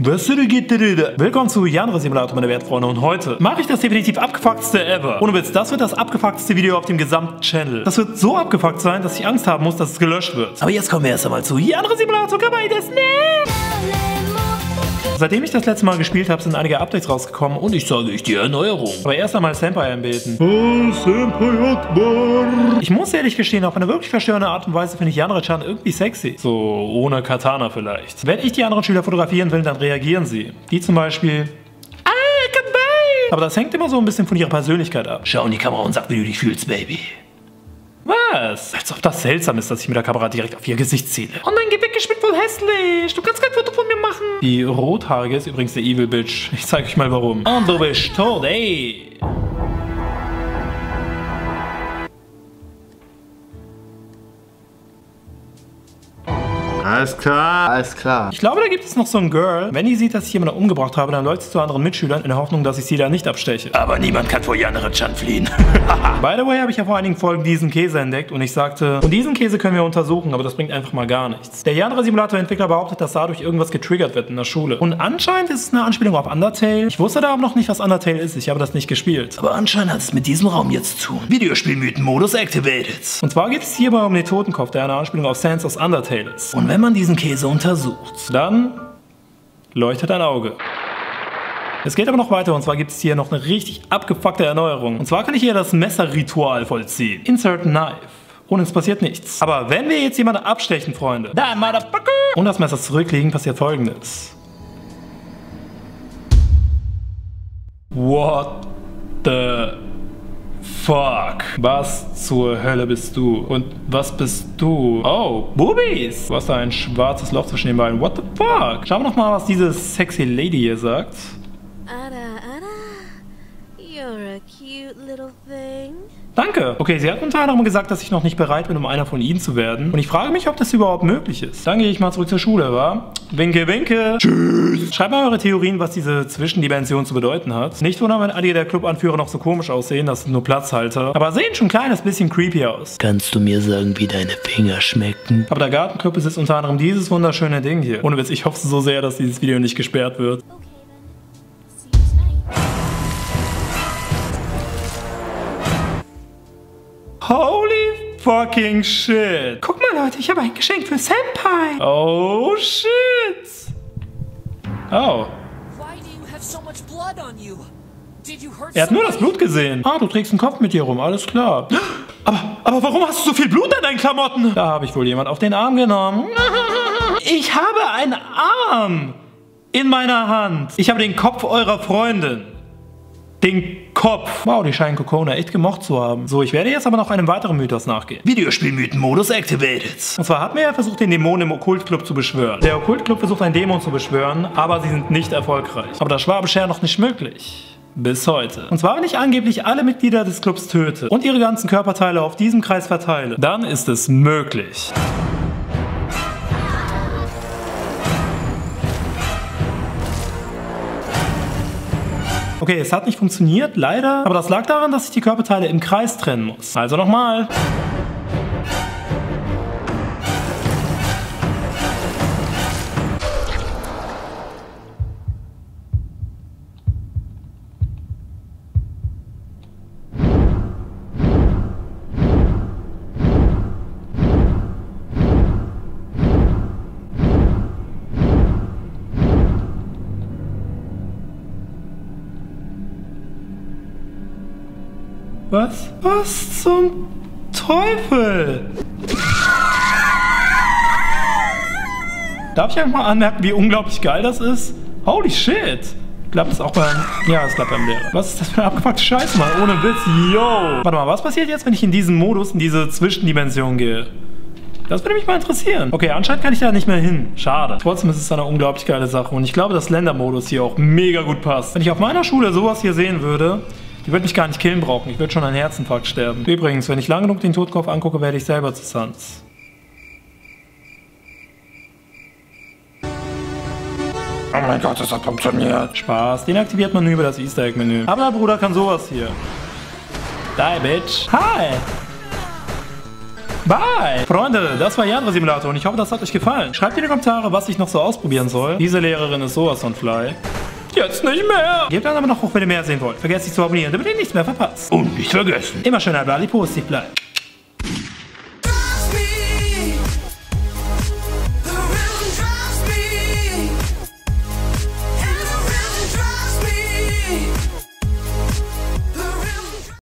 Was geht Willkommen zu Janre Simulator, meine Wertfreunde. Und heute mache ich das definitiv abgefuckteste ever. Ohne Witz, das wird das abgefuckteste Video auf dem gesamten Channel. Das wird so abgefuckt sein, dass ich Angst haben muss, dass es gelöscht wird. Aber jetzt kommen wir erst einmal zu Janre Simulator Kawaii des Seitdem ich das letzte Mal gespielt habe, sind einige Updates rausgekommen und ich sage euch die Erneuerung. Aber erst einmal Senpai anbeten. Oh, Senpai Akbar. Ich muss ehrlich gestehen, auf eine wirklich verstörende Art und Weise finde ich Yanra-chan irgendwie sexy. So ohne Katana vielleicht. Wenn ich die anderen Schüler fotografieren will, dann reagieren sie. Die zum Beispiel... Ah, Aber das hängt immer so ein bisschen von ihrer Persönlichkeit ab. Schau in die Kamera und sag, wie du dich fühlst, Baby. Was? Als ob das seltsam ist, dass ich mit der Kamera direkt auf ihr Gesicht ziele. Oh nein, geh weg, ich bin voll hässlich. Du kannst kein Foto von mir Die Rothaarige ist übrigens der Evil Bitch. Ich zeig euch mal warum. Und du bist tot, ey. Alles klar, alles klar. Ich glaube, da gibt es noch so ein Girl. Wenn die sieht, dass ich jemanden umgebracht habe, dann läuft sie zu anderen Mitschülern in der Hoffnung, dass ich sie da nicht absteche. Aber niemand kann vor Janere Chan fliehen. By the way habe ich ja vor einigen Folgen diesen Käse entdeckt und ich sagte, und diesen Käse können wir untersuchen, aber das bringt einfach mal gar nichts. Der Janere Simulator Entwickler behauptet, dass dadurch irgendwas getriggert wird in der Schule. Und anscheinend ist es eine Anspielung auf Undertale. Ich wusste da aber noch nicht, was Undertale ist. Ich habe das nicht gespielt. Aber anscheinend hat es mit diesem Raum jetzt zu. Videospielmythen-Modus activated. Und zwar geht es hierbei um den Totenkopf, der eine Anspielung auf Sans aus Undertale ist. Und wenn wenn man diesen Käse untersucht, dann leuchtet ein Auge. Es geht aber noch weiter und zwar gibt es hier noch eine richtig abgefuckte Erneuerung. Und zwar kann ich hier das Messerritual vollziehen. Insert Knife. Und es passiert nichts. Aber wenn wir jetzt jemanden abstechen, Freunde, dann Motherfucker! Und das Messer zurücklegen, passiert folgendes. What the Fuck. Was zur Hölle bist du? Und was bist du? Oh, Boobies. Was da ein schwarzes Loch zwischen den Beinen. What the fuck? Schauen wir noch mal, was diese sexy Lady hier sagt. Ada, Ada. You're a cute little thing. Danke. Okay, sie hat unter anderem gesagt, dass ich noch nicht bereit bin, um einer von ihnen zu werden. Und ich frage mich, ob das überhaupt möglich ist. Dann gehe ich mal zurück zur Schule, wa? Winke, winke. Tschüss. Schreibt mal eure Theorien, was diese Zwischendimension zu bedeuten hat. Nicht wundern, wenn einige der Clubanführer noch so komisch aussehen, das sind nur Platzhalter. Aber sehen schon ein kleines bisschen creepy aus. Kannst du mir sagen, wie deine Finger schmecken? Aber der Gartenclub besitzt unter anderem dieses wunderschöne Ding hier. Ohne Witz, ich hoffe so sehr, dass dieses Video nicht gesperrt wird. Holy fucking shit. Guck mal, Leute, ich habe ein Geschenk für Senpai. Oh, shit. Oh. Er hat nur das Blut gesehen. Ah, du trägst einen Kopf mit dir rum, alles klar. Aber, aber warum hast du so viel Blut an deinen Klamotten? Da habe ich wohl jemand auf den Arm genommen. Ich habe einen Arm in meiner Hand. Ich habe den Kopf eurer Freundin den Kopf. Wow, die scheinen Kokona echt gemocht zu haben. So, ich werde jetzt aber noch einem weiteren Mythos nachgehen. Videospielmythen-Modus activated. Und zwar hat mir ja versucht, den Dämon im Okkultclub zu beschwören. Der Okkultclub versucht, einen Dämon zu beschwören, aber sie sind nicht erfolgreich. Aber das war bisher noch nicht möglich. Bis heute. Und zwar, wenn ich angeblich alle Mitglieder des Clubs töte und ihre ganzen Körperteile auf diesem Kreis verteile, dann ist es möglich. Okay, es hat nicht funktioniert, leider. Aber das lag daran, dass ich die Körperteile im Kreis trennen muss. Also nochmal. Was? Was zum Teufel? Darf ich einfach mal anmerken, wie unglaublich geil das ist? Holy shit! Klappt es auch beim... Ja, es klappt beim Lehrer. Was ist das für eine abgefuckte Scheiße, Mann? Ohne Witz. Yo! Warte mal, was passiert jetzt, wenn ich in diesen Modus, in diese Zwischendimension gehe? Das würde mich mal interessieren. Okay, anscheinend kann ich da nicht mehr hin. Schade. Trotzdem ist es eine unglaublich geile Sache. Und ich glaube, dass Ländermodus hier auch mega gut passt. Wenn ich auf meiner Schule sowas hier sehen würde, die würde mich gar nicht killen brauchen. Ich würde schon an Herzinfarkt sterben. Übrigens, wenn ich lang genug den Totkopf angucke, werde ich selber zu Sans. Oh mein Gott, das hat funktioniert. Spaß, den aktiviert man nur über das Easter Egg Menü. Aber der Bruder kann sowas hier. Die, Bitch. Hi. Bye! Freunde, das war Jandre Simulator und ich hoffe, das hat euch gefallen. Schreibt in die Kommentare, was ich noch so ausprobieren soll. Diese Lehrerin ist sowas von fly. Jetzt nicht mehr. Gebt dann aber noch hoch, wenn ihr mehr sehen wollt. Vergesst nicht zu abonnieren, damit ihr nichts mehr verpasst. Und nicht vergessen. Immer schön ein positiv bleiben.